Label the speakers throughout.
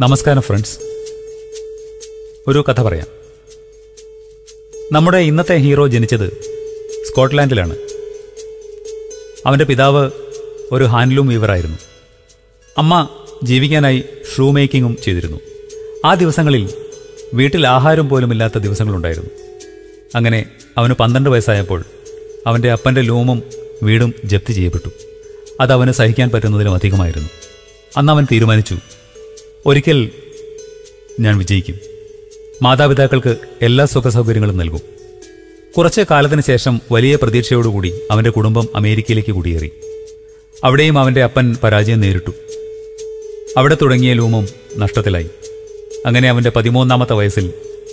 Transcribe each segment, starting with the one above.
Speaker 1: നമസ്കാരം ഫ്രണ്ട്സ് ഒരു കഥ പറയാം. നമ്മുടെ ഇന്നത്തെ ഹീറോ ജനിച്ചത് സ്കോട്ട്ലാൻഡിലാണ്. അവന്റെ പിതാവ് ഒരു ഹാൻഡ്ലൂം വീവറായിരുന്നു. അമ്മ ജീവിക്കാനായി ഷൂ മേക്കിങ്ങും ചെയ്തിരുന്നു. ആ ദിവസങ്ങളിൽ വീട്ടിൽ ആഹാരം പോലുമില്ലാത്ത ദിവസങ്ങളുണ്ടായിരുന്നു. അങ്ങനെ അവന് പന്ത്രണ്ട് വയസ്സായപ്പോൾ അവന്റെ അപ്പന്റെ ലൂമും വീടും ജപ്തി ചെയ്യപ്പെട്ടു. അത് സഹിക്കാൻ പറ്റുന്നതിലും അധികമായിരുന്നു. അന്ന് അവൻ തീരുമാനിച്ചു ഒരിക്കൽ ഞാൻ വിജയിക്കും. മാതാപിതാക്കൾക്ക് എല്ലാ സുഖ സൗകര്യങ്ങളും നൽകും. കുറച്ച് കാലത്തിന് ശേഷം വലിയ പ്രതീക്ഷയോടുകൂടി അവന്റെ കുടുംബം അമേരിക്കയിലേക്ക് കുടിയേറി. അവിടെയും അവന്റെ അപ്പൻ പരാജയം നേരിട്ടു. അവിടെ തുടങ്ങിയ ലൂമും നഷ്ടത്തിലായി. അങ്ങനെ അവന്റെ പതിമൂന്നാമത്തെ വയസ്സിൽ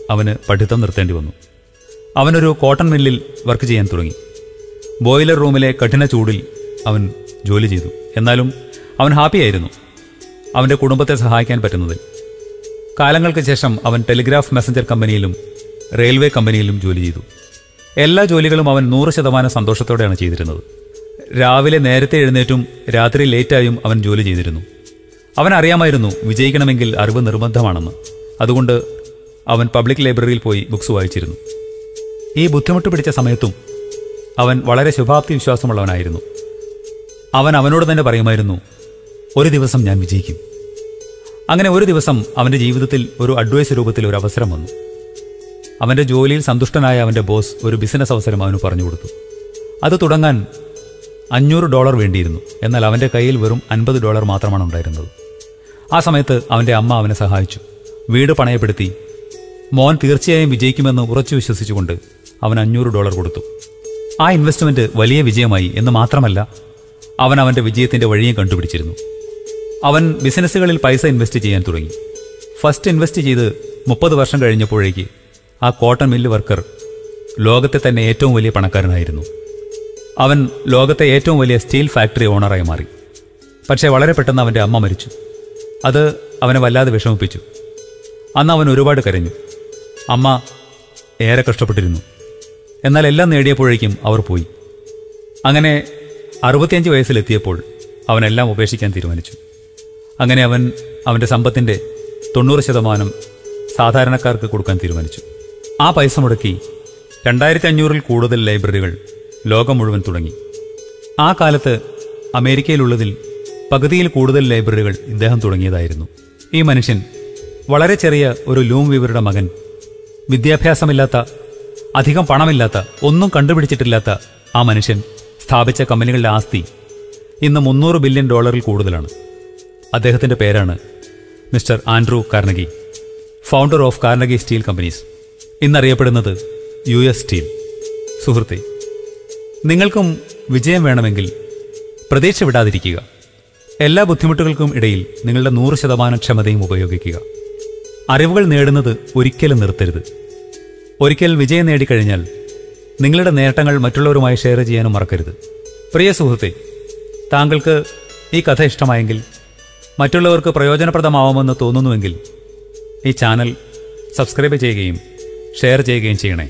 Speaker 1: അവന് പഠിത്തം നിർത്തേണ്ടി വന്നു. അവനൊരു കോട്ടൺ മില്ലിൽ വർക്ക് ചെയ്യാൻ തുടങ്ങി. ബോയിലർ റൂമിലെ കഠിന ചൂടിൽ അവൻ ജോലി ചെയ്തു. എന്നാലും അവൻ ഹാപ്പിയായിരുന്നു. അവന്റെ കുടുംബത്തെ സഹായിക്കാൻ പറ്റുന്നതിൽ കാലങ്ങൾക്ക് ശേഷം അവൻ ടെലിഗ്രാഫ് മെസ്സഞ്ചർ കമ്പനിയിലും റെയിൽവേ കമ്പനിയിലും ജോലി ചെയ്തു. എല്ലാ ജോലികളും അവൻ നൂറ് ശതമാനം സന്തോഷത്തോടെയാണ് ചെയ്തിരുന്നത്. രാവിലെ നേരത്തെ എഴുന്നേറ്റും രാത്രി ലേറ്റായും അവൻ ജോലി ചെയ്തിരുന്നു. അവൻ അറിയാമായിരുന്നു വിജയിക്കണമെങ്കിൽ അറിവ് നിർബന്ധമാണെന്ന്. അതുകൊണ്ട് അവൻ പബ്ലിക് ലൈബ്രറിയിൽ പോയി ബുക്സ് വായിച്ചിരുന്നു. ഈ ബുദ്ധിമുട്ട് പിടിച്ച സമയത്തും അവൻ വളരെ ശുഭാപ്തി വിശ്വാസമുള്ളവനായിരുന്നു അവൻ അവനോട് തന്നെ പറയുമായിരുന്നു ഒരു ദിവസം ഞാൻ വിജയിക്കും. അങ്ങനെ ഒരു ദിവസം അവന്റെ ജീവിതത്തിൽ ഒരു അഡ്വൈസ് രൂപത്തിൽ ഒരു അവസരം വന്നു. അവന്റെ ജോലിയിൽ സന്തുഷ്ടനായ അവന്റെ ബോസ് ഒരു ബിസിനസ് അവസരം അവന് പറഞ്ഞു കൊടുത്തു. അത് തുടങ്ങാൻ അഞ്ഞൂറ് ഡോളർ വേണ്ടിയിരുന്നു. എന്നാൽ അവന്റെ കയ്യിൽ വെറും അൻപത് ഡോളർ മാത്രമാണ് ഉണ്ടായിരുന്നത്. ആ സമയത്ത് അവന്റെ അമ്മ അവനെ സഹായിച്ചു. വീട് പണയപ്പെടുത്തി. മോൻ തീർച്ചയായും വിജയിക്കുമെന്ന് ഉറച്ചു വിശ്വസിച്ചുകൊണ്ട് അവൻ അഞ്ഞൂറ് ഡോളർ കൊടുത്തു. ആ ഇൻവെസ്റ്റ്മെന്റ് വലിയ വിജയമായി എന്ന് മാത്രമല്ല അവൻ അവന്റെ വിജയത്തിന്റെ വഴിയും കണ്ടുപിടിച്ചിരുന്നു. അവൻ ബിസിനസ്സുകളിൽ പൈസ ഇൻവെസ്റ്റ് ചെയ്യാൻ തുടങ്ങി. ഫസ്റ്റ് ഇൻവെസ്റ്റ് ചെയ്ത് മുപ്പത് വർഷം കഴിഞ്ഞപ്പോഴേക്ക് ആ കോട്ടൺ മില്ല് വർക്കർ ലോകത്തെ തന്നെ ഏറ്റവും വലിയ പണക്കാരനായിരുന്നു. അവൻ ലോകത്തെ ഏറ്റവും വലിയ സ്റ്റീൽ ഫാക്ടറി ഓണറായി മാറി. പക്ഷേ വളരെ പെട്ടെന്ന് അവന്റെ അമ്മ മരിച്ചു. അത് അവനെ വല്ലാതെ വിഷമിപ്പിച്ചു. അന്ന് അവൻ ഒരുപാട് കരഞ്ഞു. അമ്മ ഏറെ കഷ്ടപ്പെട്ടിരുന്നു. എന്നാൽ എല്ലാം നേടിയപ്പോഴേക്കും അവർ പോയി. അങ്ങനെ അറുപത്തിയഞ്ച് വയസ്സിലെത്തിയപ്പോൾ അവനെല്ലാം ഉപേക്ഷിക്കാൻ തീരുമാനിച്ചു. അങ്ങനെ അവൻ അവന്റെ സമ്പത്തിന്റെ തൊണ്ണൂറ് ശതമാനം സാധാരണക്കാർക്ക് കൊടുക്കാൻ തീരുമാനിച്ചു. ആ പൈസ മുടക്കി രണ്ടായിരത്തി അഞ്ഞൂറിൽ കൂടുതൽ ലൈബ്രറികൾ ലോകം മുഴുവൻ തുടങ്ങി. ആ കാലത്ത് അമേരിക്കയിലുള്ളതിൽ പകുതിയിൽ കൂടുതൽ ലൈബ്രറികൾ ഇദ്ദേഹം തുടങ്ങിയതായിരുന്നു. ഈ മനുഷ്യൻ വളരെ ചെറിയ ഒരു ലൂം വീവറുടെ മകൻ വിദ്യാഭ്യാസമില്ലാത്ത അധികം പണമില്ലാത്ത ഒന്നും കണ്ടുപിടിച്ചിട്ടില്ലാത്ത ആ മനുഷ്യൻ സ്ഥാപിച്ച കമ്പനികളുടെ ആസ്തി ഇന്ന് മുന്നൂറ് ബില്യൺ ഡോളറിൽ കൂടുതലാണ്. അദ്ദേഹത്തിന്റെ പേരാണ് mister Andrew Carnegie founder of Carnegie steel companies ഇന്നറിയപ്പെടുന്നത് U S steel. സുഹൃത്തെ നിങ്ങൾക്കും വിജയം വേണമെങ്കിൽ പ്രതീക്ഷ വിടാതിരിക്കുക. എല്ലാ ബുദ്ധിമുട്ടുകൾക്കും ഇടയിൽ നിങ്ങളുടെ നൂറ് ശതമാനം ക്ഷമതയും ഉപയോഗിക്കുക. അറിവുകൾ നേടുന്നത് ഒരിക്കലും നിർത്തരുത്. ഒരിക്കൽ വിജയം നേടിക്കഴിഞ്ഞാൽ നിങ്ങളുടെ നേട്ടങ്ങൾ മറ്റുള്ളവരുമായി ഷെയർ ചെയ്യാനും മറക്കരുത്. പ്രിയ സുഹൃത്തെ താങ്കൾക്ക് ഈ കഥ ഇഷ്ടമായെങ്കിൽ മറ്റുള്ളവർക്ക് പ്രയോജനപ്രദമാവുമെന്ന് തോന്നുന്നുവെങ്കിൽ ഈ ചാനൽ സബ്സ്ക്രൈബ് ചെയ്യുകയും ഷെയർ ചെയ്യുകയും ചെയ്യണേ.